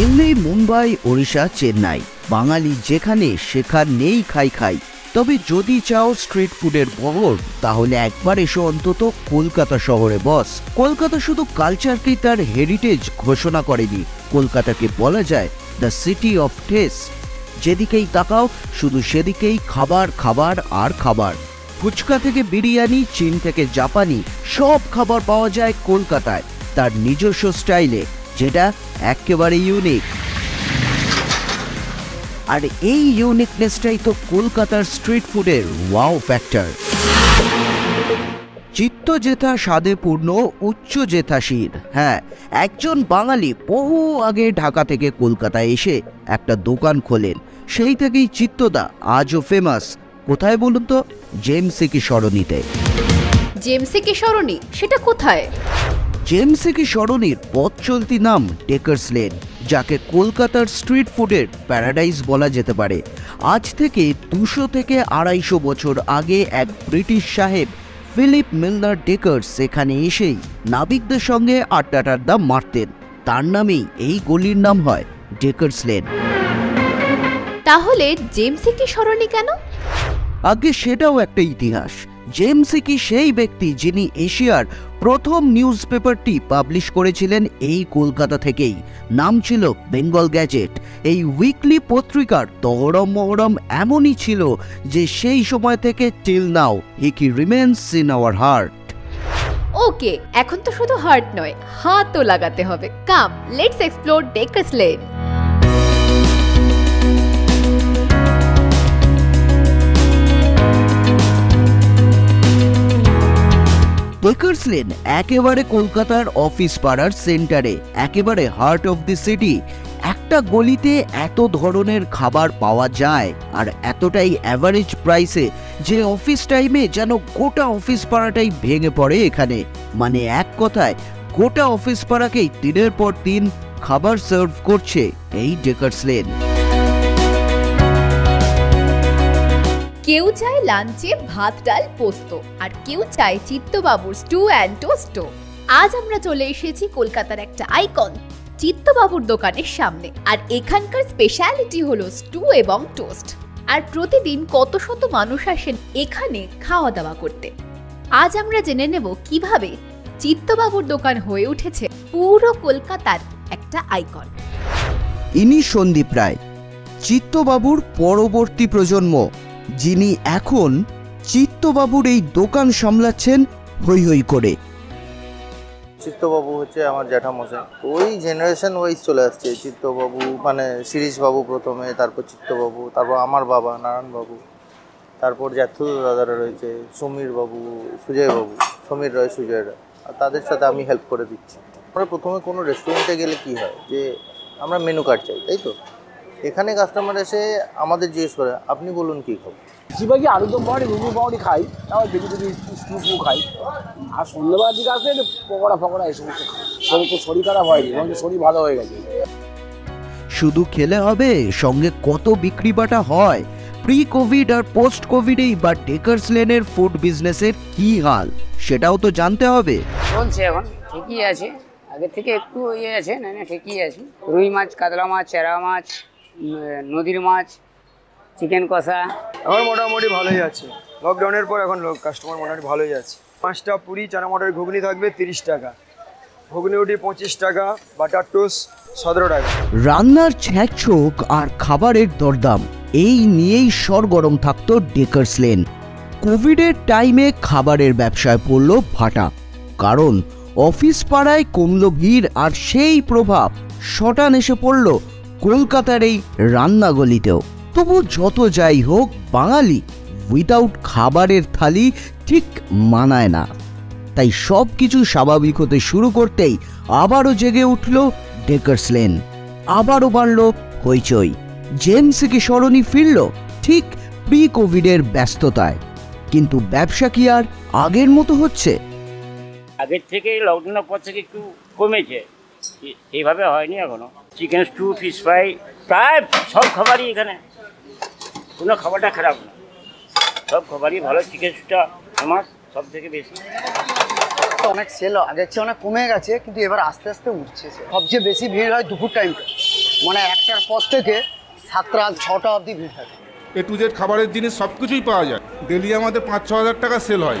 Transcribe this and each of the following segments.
দিল্লি, মুম্বাই, ওড়িশা, চেন্নাই। বাঙালি যেখানে শেখার নেই খাই খাই। তবে যদি চাও স্ট্রিট ফুডের বহর, তাহলে একবার এসো অন্তত কলকাতা শহরে বস কলকাতা শুধু কালচারকেই তার হেরিটেজ ঘোষণা করেনি। কলকাতাকে বলা যায় দ্য সিটি অফ টেস্ট যেদিকেই তাকাও, শুধু সেদিকেই খাবার খাবার আর খাবার। ফুচকা থেকে বিরিয়ানি, চীন থেকে জাপানি, সব খাবার পাওয়া যায় কলকাতায়। তার নিজস্ব স্টাইলে যেটা একেবারে ইউনিক আর এই ইউনিকনেসটাই তো কলকাতার স্ট্রিট ফুডের ওয়াও ফ্যাক্টর চিত্ত জেথা স্বাদে পূর্ণ উচ্চ জেথাশীর হ্যাঁ একজন বাঙালি বহু আগে ঢাকা থেকে কলকাতায় এসে একটা দোকান খোলেন। সেই থেকেই চিত্তদা আজও ফেমাস কোথায় বলুন তো? জেমসিকি সরণিতে। জেমসি সরণি? সেটা কোথায়? জেমসিকি সরণির পথ চলতি নাম টেকার্স লেন যাকে কলকাতার স্ট্রিট ফুডের প্যারাডাইস বলা যেতে পারে। আজ থেকে দুশো থেকে আড়াইশো বছর আগে এক ব্রিটিশ সাহেব ফিলিপ মিলনার ডেকার্স সেখানে এসেই নাবিকদের সঙ্গে আড্ডা টাড্ডা মারতেন। তার নামেই এই গলির নাম হয় ডেকার্স লেন তাহলে জেমসি সরণি কেন? আগে সেটাও একটা ইতিহাস। জেমসিকি সেই ব্যক্তি যিনি এশিয়ার প্রথম নিউজ পেপারটি পাবলিশ করেছিলেন এই কলকাতা থেকেই। নাম ছিল বেঙ্গল গ্যাজেট। এই উইকলি পত্রিকার তহরম মহরম এমনই ছিল যে সেই সময় থেকে টিল নাও হি কি remains in our heart okay এখন তো শুধু হার্ট নয়, হাতও লাগাতে হবে। Come let's explore Dacres lane bakers lane একেবারে কলকাতার অফিস পাড়ার সেন্টারে একেবারে হার্ট অফ দি সিটি একটা গলিতে এত ধরনের খাবার পাওয়া যায়, আর এতটাই অ্যাভারেজ প্রাইসে যে অফিস টাইমে যেন গোটা অফিস পাড়াটাই ভেঙে পড়ে এখানে। মানে এক কথায়, গোটা অফিস পাড়াকেই দিনের পর দিন খাবার সার্ভ করছে এই ডেকার্স লেন কেউ চায় লাঞ্চে ভাত, ডাল, পোস্ত, আর কেউ চায় চিত্তবাবুর স্টু অ্যান্ড টোস্ট আজ আমরা চলে এসেছি কলকাতার একটা আইকন চিত্তবাবুর দোকানের সামনে, আর এখানকার স্পেশালিটি হলো স্টু এবং টোস্ট আর প্রতিদিন কত শত মানুষ আসেন এখানে খাওয়া দাওয়া করতে। আজ আমরা জেনে নেব কীভাবে চিত্তবাবুর দোকান হয়ে উঠেছে পুরো কলকাতার একটা আইকন ইনি সন্দীপ রায়, চিত্তবাবুর পরবর্তী প্রজন্ম। যিনি এখন চিত্তবাবুর এই দোকান সামলাচ্ছেন হই হই করে। চিত্তবাবু হচ্ছে আমার জ্যাঠামশাই। ওই জেনারেশন ওয়াইজ চলে আসছে। চিত্তবাবু মানে শিরিষবাবু প্রথমে, তারপর চিত্তবাবু, তারপর আমার বাবা, নারায়ণবাবু, তারপর জ্যাঠু দাদারা রয়েছে সমীর বাবু সুজয় বাবু সমীর রয় সুজয় রায় আর তাদের সাথে আমি হেল্প করে দিচ্ছি। আমরা প্রথমে কোনো রেস্টুরেন্টে গেলে কি হয়? যে আমরা মেনু কার্ড চাই, তাই তো? এখানে কাস্টমার এসে আমাদের জিজ্ঞেস করে আপনি বলুন কী খাব? বেশিরভাগই আলুদম পাউরি ঘুগনি পাউরি খাই তাও বেশি বেশি স্টু ফু খাই। আর সন্ধ্যেবেলার দিকে আসলে একটু পকোড়া ফকোড়া এই সমস্ত খাই। শরীর তো শরীর খারাপ হয়নি শরীর ভালো হয়ে গেছে। শুধু খেলে হবে সঙ্গে কত বিক্রি বাটা হয়। প্রি কোভিড আর পোস্ট কোভিডেই বা টেকার্স লেনের ফুড বিজনেসের কি হাল সেটাও তো জানতে হবে। চলছে এখন ঠিকই আছে। আগে থেকে একটু ইয়ে আছে না না ঠিকই আছে। রুই মাছ কাতলা মাছ চেরা মাছ নদীর মাছ চিকেন কষা। এখন মোটামুটি ভালোই আছে লকডাউনের পর এখন লোক কাস্টমার মোটামুটি ভালোই আছে পাঁচটা পুরি চানা মটর ঘুগনি থাকবে তিরিশ টাকা। ঘুগনি উঠি পঁচিশ টাকা বাটার টোস্ট সতেরো টাকা। রান্নার ছ্যাঁচোক আর খাবারের দরদাম এই নিয়েই সরগরম থাকতো ডেকার্স লেন কোভিডের টাইমে খাবারের ব্যবসায় পড়ল ভাটা। কারণ অফিস পাড়ায় কমল ভিড় আর সেই প্রভাব শটান এসে পড়ল কলকাতার এই রান্নাগলিতেও। তবু যত যাই হোক, বাঙালি উইদাউট খাবারের থালি ঠিক মানায় না। তাই সব কিছু স্বাভাবিক হতে শুরু করতেই আবারও জেগে উঠল ডেকার্স লেন আবারও বাড়ল হইচই। জেমসিকে সরণি ফিরল ঠিক প্রি কোভিডের ব্যস্ততায়। কিন্তু ব্যবসা কি আর আগের মতো হচ্ছে? আগের থেকে লকডাউনের পর থেকে একটু কমেছে। এইভাবে হয়নি এখনও। চিকেন স্টু ফিশ ফ্রাই প্রায় সব খাবারই এখানে। কোনো খাবারটা খারাপ না। সব খাবারই ভালো। চিকেন স্টুটা ফেমাস সব থেকে বেশি। অনেক সেল আগের চেয়ে অনেক কমে গেছে কিন্তু এবার আস্তে আস্তে উঠছে সবচেয়ে বেশি ভিড় হয় দুপুর টাইমটা মানে একটার পর থেকে সাতটা ছটা অবধি ভিড় থাকে। এ টু জেড খাবারের জিনিস সব কিছুই পাওয়া যায়। ডেলি আমাদের পাঁচ ছ হাজার টাকা সেল হয়।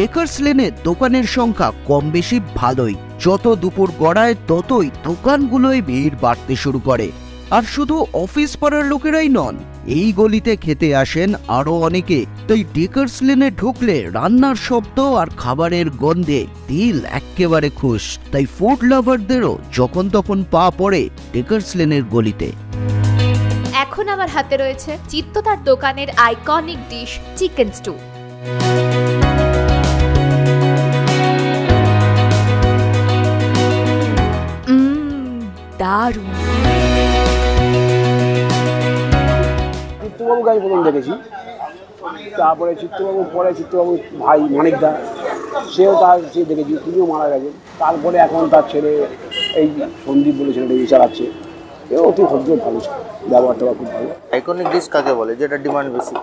ডেকার্স লেনে দোকানের সংখ্যা কম বেশি ভালোই। যত দুপুর গড়ায় ততই দোকানগুলোয় ভিড় বাড়তে শুরু করে। আর শুধু অফিস পাড়ার লোকেরাই নন, এই গলিতে খেতে আসেন আরও অনেকে। তাই ডেকার্স লেনে ঢুকলে রান্নার শব্দ আর খাবারের গন্ধে দিল এক্কেবারে খুশ। তাই ফুড লাভারদেরও যখন তখন পা পড়ে ডেকার্স লেনের গলিতে। এখন আমার হাতে রয়েছে চিত্ততার দোকানের আইকনিক ডিশ চিকেন স্টু দারুণ। চিত্তবাবুকে আমি প্রথম দেখেছি। তারপরে চিত্তবাবু পরে চিত্তবাবু ভাই মানিকদা সেও তার সে দেখেছি তিনিও মারা গেছেন। তারপরে এখন তার ছেলে এই সন্দীপ বলে ছেলেটা চালাচ্ছে। এও অতি ভদ্র ভালো ব্যবহার ট্যাবহার খুব ভালো। আইকনিক ডিশ কাকে বলে? যেটা ডিমান্ড বেশি।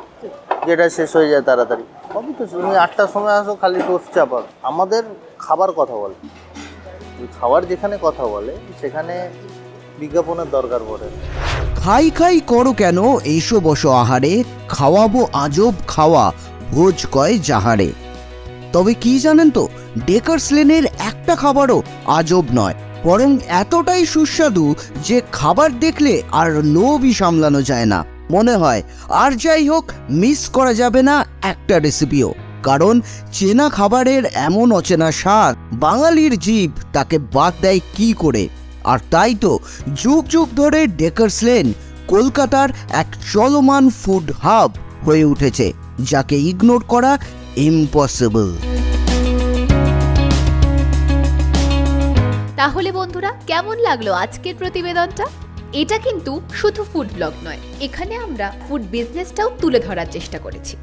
যেটা শেষ হয়ে যায় তাড়াতাড়ি। সবই তো তুমি আটটার সময় আসো খালি টোস্ট চাপা আমাদের খাবার কথা বলে। খাবার যেখানে কথা বলে সেখানে বিজ্ঞাপনের দরকার পড়ে। খাই খাই করো কেন? এইসো বসো আহারে। খাওয়াবো আজব খাওয়া। ভোজ কয় যাহারে। তবে কি জানেন তো, ডেকার্স লেনের একটা খাবারও আজব নয়, বরং এতটাই সুস্বাদু যে খাবার দেখলে আর লোভই সামলানো যায় না। মনে হয়, আর যাই হোক, মিস করা যাবে না একটা রেসিপিও কারণ চেনা খাবারের এমন অচেনা স্বাদ বাঙালির জীব তাকে বাদ দেয় কি করে? আর তাই তো যুগ যুগ ধরে ডেকার্স লেন কলকাতার এক চলমান ফুড হাব হয়ে উঠেছে, যাকে ইগনোর করা ইম্পসিবল তাহলে বন্ধুরা, কেমন লাগল আজকের প্রতিবেদনটা? এটা কিন্তু শুধু ফুড ব্লগ নয়, এখানে আমরা ফুড বিজনেসটাও তুলে ধরার চেষ্টা করেছি।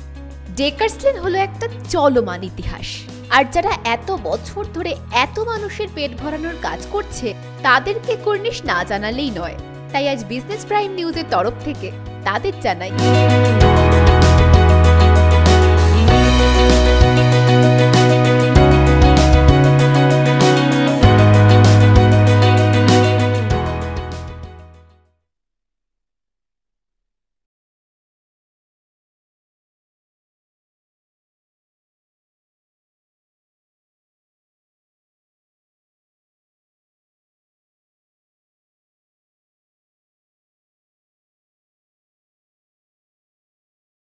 ডেকার্সলেন হলো একটা চলমান ইতিহাস। আর যারা এত বছর ধরে এত মানুষের পেট ভরানোর কাজ করছে, তাদেরকে কর্নিশ না জানালেই নয়। তাই আজ বিজনেস প্রাইম নিউজের তরফ থেকে তাদের জানাই।